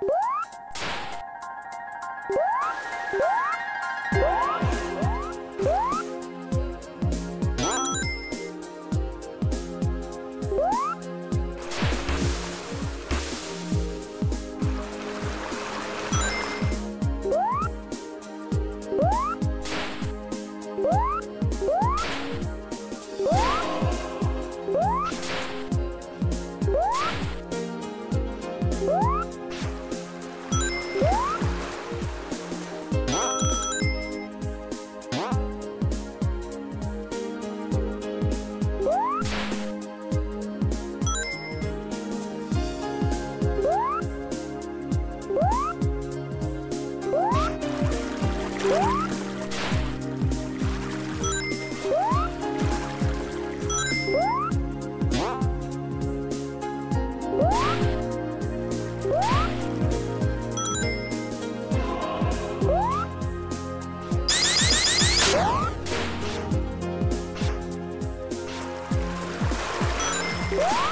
What? Woo!